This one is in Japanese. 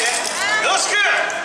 よろしく。